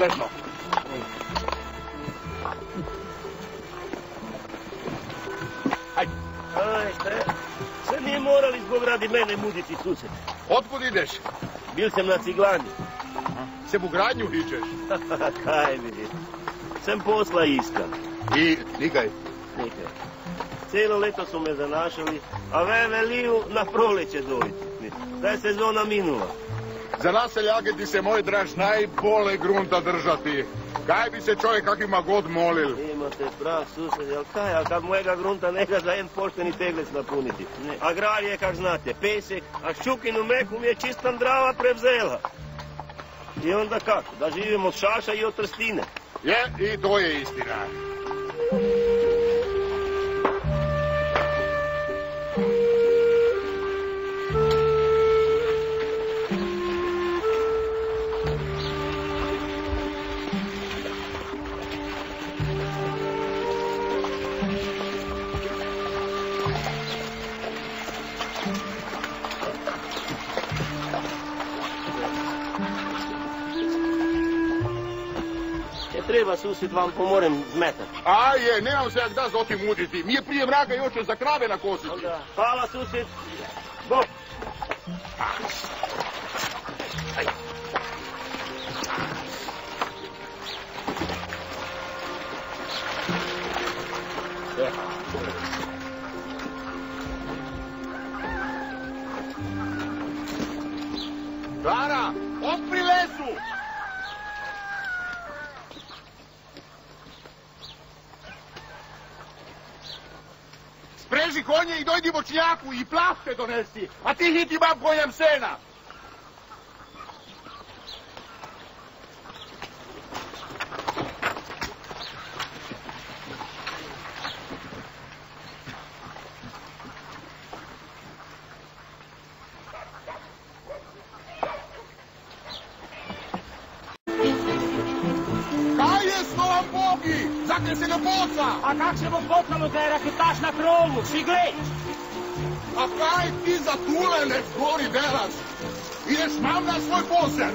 kompletno. Ajde. Aj, šta nije morali zbog radi mene muditi sused. Otkud ideš? Bil sam na ciglani. Se u gradnju iđeš? Kaj mi? Sam posla iska. I nikaj. Nikaj. Cijelo leto su me zanašali, a ve veliju na proleće dojiti. Da je sezona minula. Za nas seljake ti se, moj draž, najbole grunta držati. Kaj bi se čovjek kakvima god molil? Imate prav sused, jel kaj, a kad mojega grunta nega za jedan pošteni teglec napuniti. Agrar je, kak znate, pesek, a ščukinu meku mi je čistan drava prevzela. I onda kako? Da živimo od šaša i od trstine. Je, i to je istina. Treba susjed vam pomorem zmetati. A je, nemam se jak da za otim uditi. Mi je prije mraka još za krave nakositi. Hvala susjed. Bok. Konje i dojdi voćnjaku i plahte donesi, a ti hiti bab konjem sena. Kaj je s vam bogi? Zakaj se ne boca? A kak se bo pokalo, da je raketaš na krovu? Si! A kaj ti za tulenec gori delaš? Ideš nam na svoj posel.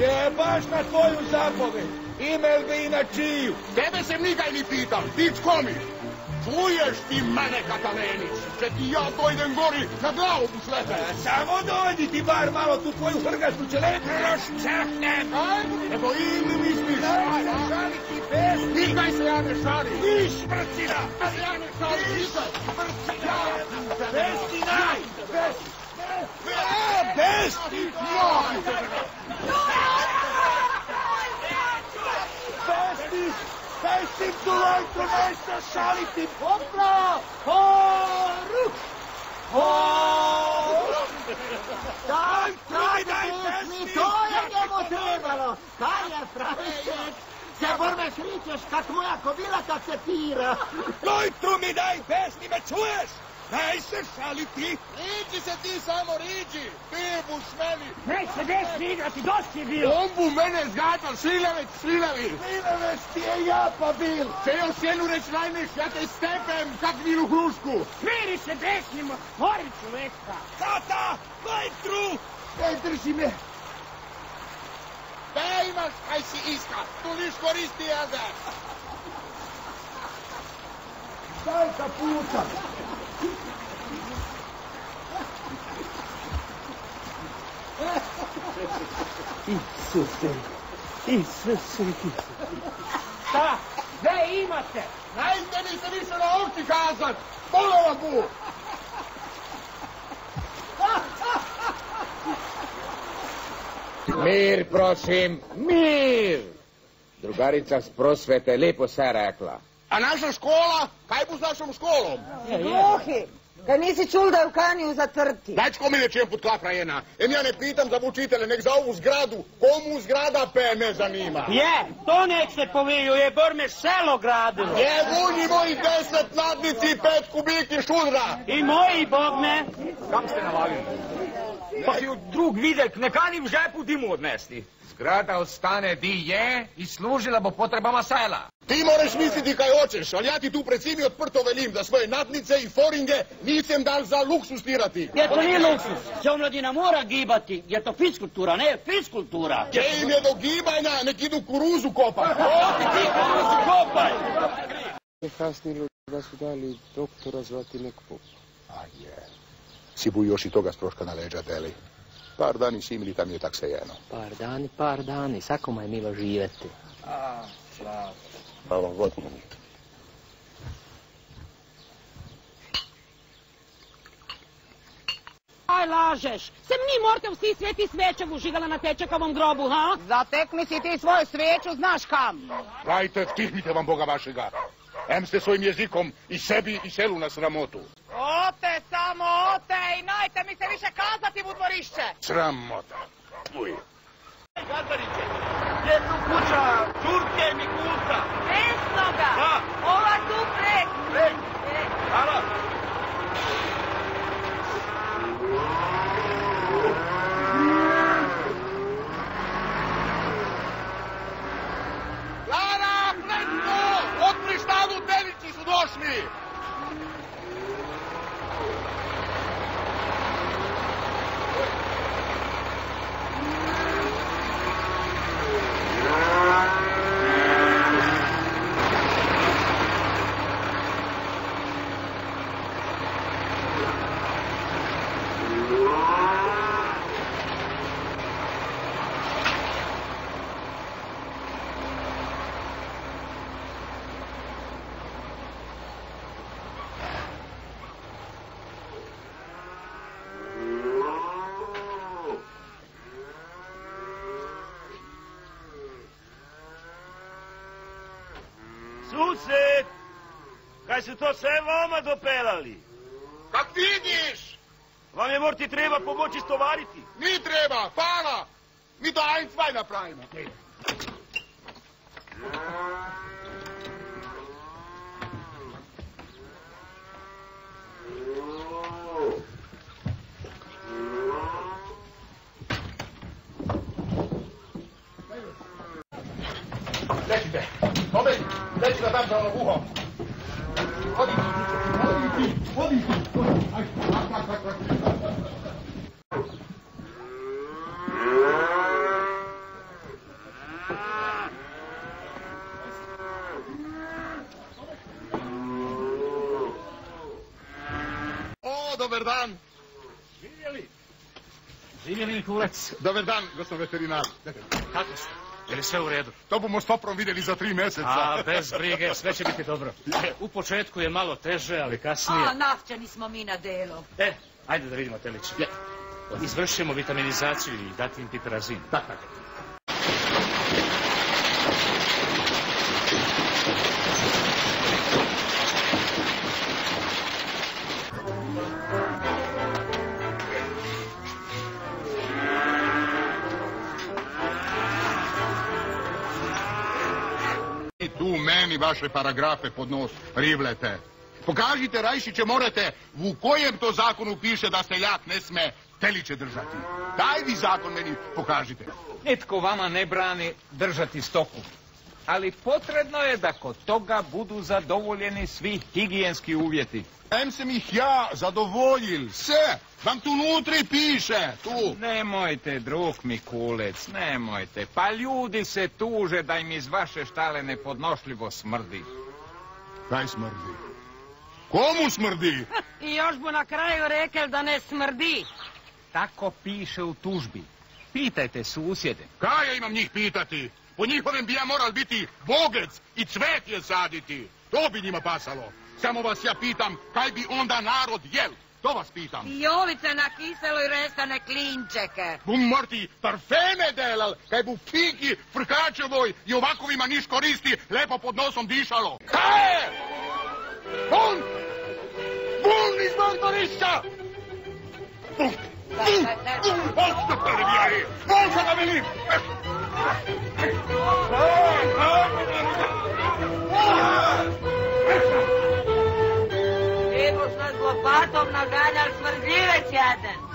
Je baš na tvoju zapoved. Imel bi i na čiju. Tebe se nikaj ni pital, ti komi. Čuješ ti mene, Katalenić? Če ti ja dojdem gori, na glavu bu slepe. Samo dojdi ti bar malo tu tvoju hrgastu čeletu. Roščehnem. Evo i mi misliš. Šali ti bez. Nikaj se ja ne šalim. Ti šprcina. Ja se ja ne šalim. Nikaj. Vrcina. Bez ti naj. Bez. Ja, bez ti. Joj. Bez Ti tu lojtro nešto šaliti. Hopla. Horu. Horu. Daj, daj, pesmi, to je njemu trebalo. Kaj je pravi? Se bormeš ričeš kak moja kobila kad se pira. Lojtru mi daj pesmi, me čuješ? Daj se šaliti. Riđi se ti samo, riđi. Ti buš meni. Nej se desni igrati, dosti je bilo! On bu mene zgatal, slinavec, slinavi. Slinavec ti je ja pa bil. Če još jednu reč najneš, ja te stepem kak vilu hrušku. Smiri se desnimo, mori čoveka! Tata, lojtru. Daj, drži me. Da imaš kaj si iska, tu niš koristi jaza. Daj kaputa. Isuse, Isuse, Šta? Gde imate? Najde mi se više na oči kazat, bolova bu. Mir, prosim, mir! Drugarica s prosvete lepo se rekla. A naša škola, kaj bu s našom školom? Juhi, kaj nisi čul da je u kaniju zatvrti? Dajčko mi nečijem put klapra jedna. Em ja ne pitam za učitelje, nek za ovu zgradu. Komu zgrada pe me zanima? Je, to nek se povelju, je borme selo gradilo. Je vunji moji deset nadnici i pet kubiki šudra. I moji, Bog me. Kam ste navagili? Pa si drug videk, ne kani v žepu dimu odnesti. Zgrada ostane di je i služila bo potrebama sela. Ti moraš misliti kaj hoćeš, ali ja ti tu pred svimi odprto velim da svoje nadnice i foringe nisam dal za luksus tirati. Jer to nije luksus. Se omladina mora gibati. Jer to fiskultura, ne fiskultura. Gdje im je do gibanja, nek idu kuruzu kopat. Oti ti kuruzu kopaj! Kasnije da su dali doktora zvati nek pop. A je. Si bu još i toga stroška na leđa deli. Par dani simili tam je tak se jeno. Par dani, par dani, svakoma je milo živjeti. Malo godinu. Aj lažeš. Sem ni morte vsi sveti sveče užigala na tečakovom grobu, ha? Zatekni si ti svoju svijeću, znaš kam. Dajte, vtihnite vam Boga vašega. Em ste svojim jezikom i sebi i selu na sramotu. Ote, samo ote i najte mi se više kazati u dvorišće. Sramota. Uj. Gazariće, jednu kuća, Turke i Mikulca. Desnoga, Da. ova tu prek. Prek. Hvala. Sused, kaj su to sve vama dopelali? Kak vidiš! Vam je morti treba pomoći stovariti. Ni treba, hvala! Mi to ein, zwei napravimo. Lećite, Leći da dam za ono uho. Odi, odi ti, odi ti, odi, aj, aj, aj, aj, aj. O, dobar dan. Živjeli? Živjeli kulec. Dobar dan, gospod veterinar. Kako ste? Je li sve u redu? To bomo stoprom vidjeli za tri mjeseca. A, bez brige, sve će biti dobro. E, U početku je malo teže, ali kasnije... A, navčani smo mi na delu. E, ajde da vidimo telić. Izvršimo vitaminizaciju i dati im piperazin. Da, tako. Meni vaše paragrafe pod nos rivlete. Pokažite, Rajšiće, morate, u kojem to zakonu piše da seljak ne sme teliće držati. Daj vi zakon meni pokažite. Nitko vama ne brani držati stoku. Ali potrebno je da kod toga budu zadovoljeni svi higijenski uvjeti. Em sam ih ja zadovoljil, sve, vam tu nutri piše, tu. Nemojte, drug Mikulec, nemojte. Pa ljudi se tuže da im iz vaše štale nepodnošljivo smrdi. Kaj smrdi? Komu smrdi? I još bu na kraju rekel da ne smrdi. Tako piše u tužbi. Pitajte susjede. Kaj ja imam njih pitati? Po njihovem bi ja moral biti bogec i cvetje saditi. To bi njima pasalo. Samo vas ja pitam, kaj bi onda narod jel? To vas pitam. Jovice na kiseloj restane klinčeke. Bum morti parfeme delal, kaj bu fiki frkačevoj i ovakovima niš koristi, lepo pod nosom dišalo. Kaj je? Bun! Bun iz mog dvorišća! Bun! Bun! Bun! Ošto prvi, Može da velim! Ti boš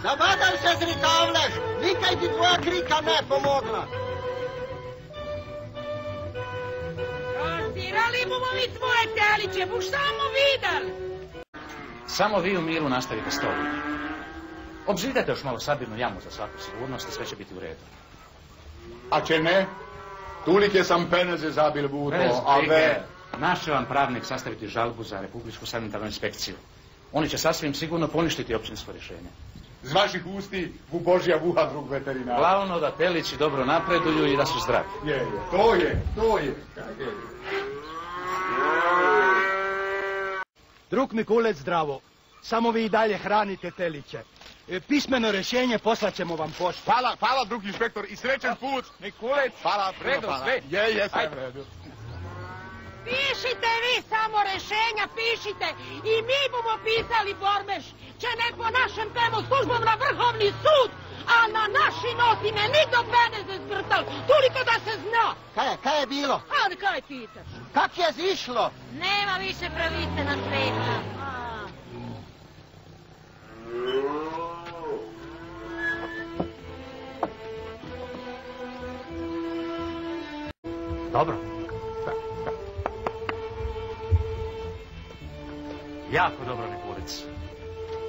Zabadal se, zritavlež! Nikaj ti tvoja krika ne pomogla! Razirali mu mi tvoje teliće, buš samo vidal! Samo vi u miru nastavite stoliti. Obzidajte još malo sabirnu jamu za svaku sigurnost i sve će biti u redu. A če ne, tulike sam peneze zabil buto, a ve... Naš će vam pravnik sastaviti žalbu za Republičku sanitarnu inspekciju. Oni će sasvim sigurno poništiti općinsko rješenje. Z vaših usti vu Božja vuha drug veterinara. Glavno da telići dobro napreduju i da su zdravi. Je, je, to je, to je. Drug Mikulec zdravo. Samo vi i dalje hranite teliće. E, Pismeno rješenje poslaćemo vam poštu. Hvala, hvala drug inspektor i srećan put. Mikulec, Hvala, redu hvala. sve. Je, je, sve Ajde. u redu. Pišite vi samo rešenja, pišite. I mi bomo pisali Bormeš. Če ne po našem temu službom na vrhovni sud, a na naši nosime ni do mene se zvrtal. Toliko da se zna. Kaj, kaj je bilo? Ali kaj pitaš? Kak je zišlo? Nema više pravice na svetu. Dobro. Jako dobro, Mikulec.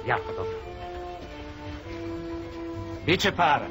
Jako dobro. Biće para.